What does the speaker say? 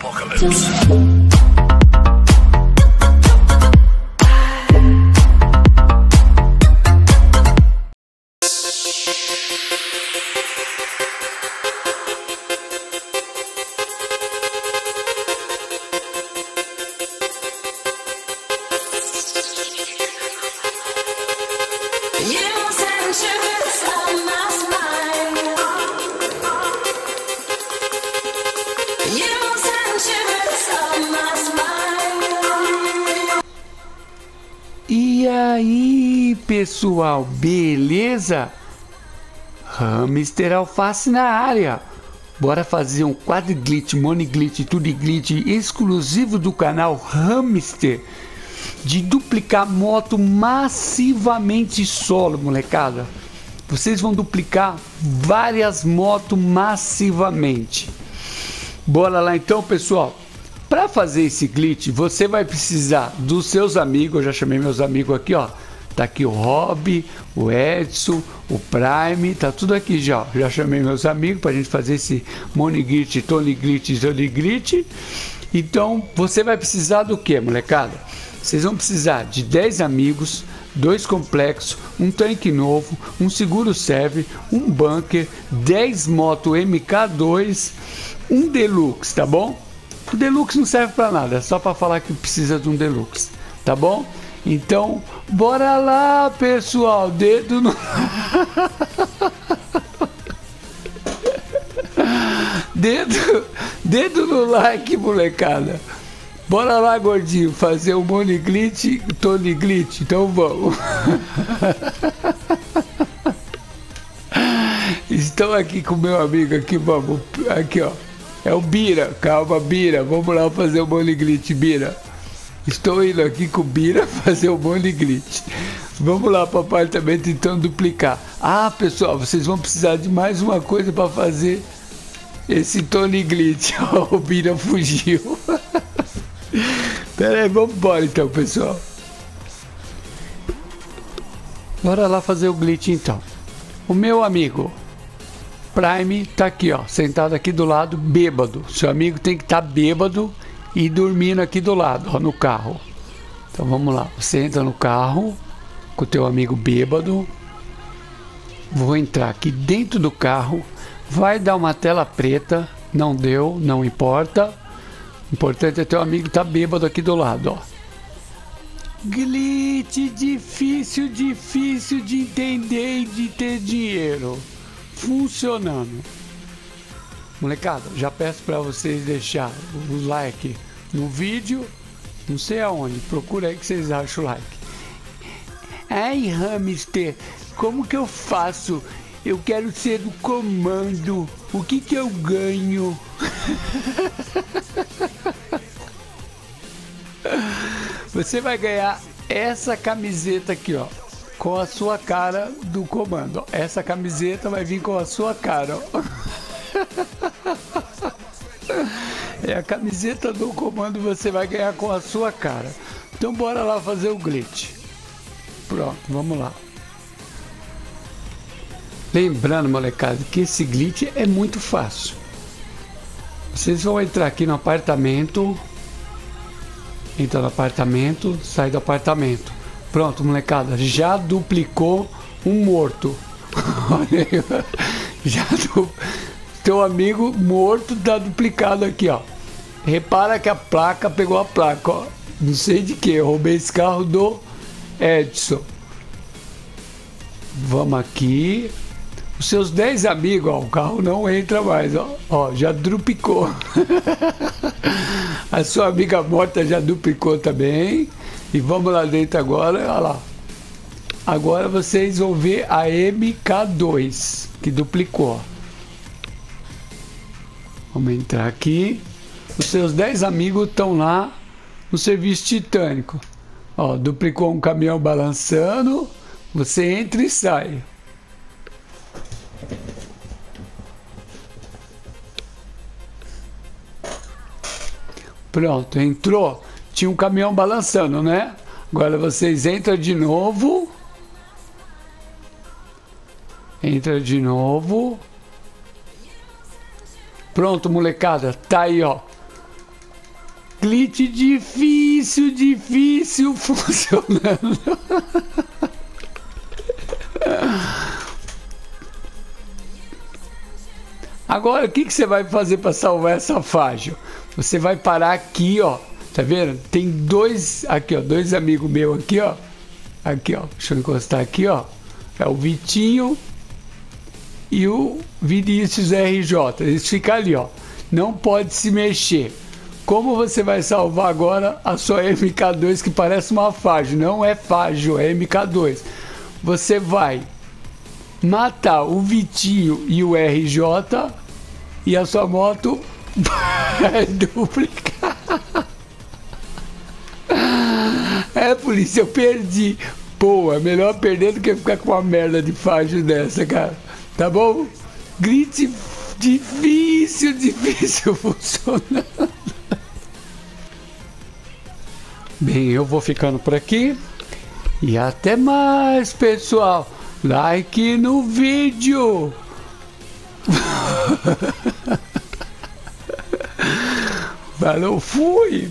Apocalypse. Aí, pessoal, beleza? Hamster Alface na área. Bora fazer um quadriglitch, moniglitch, tudiglitch exclusivo do canal Hamster de duplicar moto massivamente solo, molecada. Vocês vão duplicar várias motos massivamente. Bora lá então, pessoal. Para fazer esse glitch, você vai precisar dos seus amigos. Eu já chamei meus amigos aqui, ó. Tá aqui o Rob, o Edson, o Prime, tá tudo aqui já. Já chamei meus amigos pra gente fazer esse Money Glitch, Tony Glitch, Tony Glitch. Então, você vai precisar do que, molecada? Vocês vão precisar de 10 amigos, dois complexos, um tanque novo, um seguro serve, um bunker, 10 moto MK2, um deluxe, tá bom? O deluxe não serve para nada, é só para falar que precisa de um deluxe, tá bom? Então, bora lá, pessoal, dedo no dedo, dedo no like, molecada. Bora lá, gordinho, fazer o Money Glitch, Tony. Então vamos. Estou aqui com meu amigo aqui, vamos. Aqui, ó. É o Bira. Calma, Bira. Vamos lá fazer o Money Glitch, Bira. Estou indo aqui com o Bira fazer o Money Glitch. Vamos lá para o apartamento então duplicar. Ah, pessoal, vocês vão precisar de mais uma coisa para fazer esse Tony Glitch. O Bira fugiu. Pera aí, vamos embora então, pessoal. Bora lá fazer o glitch então. O meu amigo Prime tá aqui, ó, sentado aqui do lado, bêbado. Seu amigo tem que estar bêbado e dormindo aqui do lado, ó, no carro. Então vamos lá. Você entra no carro com o teu amigo bêbado. Vou entrar aqui dentro do carro. Vai dar uma tela preta. Não deu, não importa. Importante é teu amigo tá bêbado aqui do lado, ó. Glitch difícil, difícil de entender e de ter dinheiro. Funcionando. Molecada, já peço para vocês deixar o like no vídeo. Não sei aonde, procura aí que vocês acham o like. Ai, hamster, como que eu faço? Eu quero ser do comando. O que que eu ganho? Você vai ganhar essa camiseta aqui, ó, com a sua cara do comando. Essa camiseta vai vir com a sua cara. É a camiseta do comando você vai ganhar com a sua cara. Então bora lá fazer o glitch. Pronto, vamos lá. Lembrando, molecada, que esse glitch é muito fácil. Vocês vão entrar aqui no apartamento. Entra no apartamento, sai do apartamento. Pronto, molecada, já duplicou um morto. Olha aí, já du... Teu amigo morto tá duplicado aqui, ó. Repara que a placa pegou a placa, ó. Não sei de que, roubei esse carro do Edson. Vamos aqui. Os seus 10 amigos, ó, o carro não entra mais, ó. Ó, já duplicou. A sua amiga morta já duplicou também. E vamos lá dentro agora, olha lá. Agora vocês vão ver a MK2 que duplicou. Vamos entrar aqui. Os seus 10 amigos estão lá no serviço titânico. Ó, duplicou um caminhão balançando. Você entra e sai. Pronto, entrou. Tinha um caminhão balançando, né? Agora vocês entram de novo. Entra de novo. Pronto, molecada. Tá aí, ó. Glitch difícil, difícil funcionando. Agora, o que, que você vai fazer para salvar essa faixa? Você vai parar aqui, ó. Tá vendo? Tem dois aqui, ó, dois amigos meus aqui, ó. Aqui, ó. Deixa eu encostar aqui, ó. É o Vitinho e o Vinícius RJ. Eles ficam ali, ó. Não pode se mexer. Como você vai salvar agora a sua MK2 que parece uma Fajo? Não é Fajo, é MK2. Você vai matar o Vitinho e o RJ e a sua moto vai É, polícia, eu perdi. Pô, é melhor perder do que ficar com uma merda de faixa dessa, cara. Tá bom? Grite difícil, difícil funcionando. Bem, eu vou ficando por aqui. E até mais, pessoal. Like no vídeo. Falou, fui.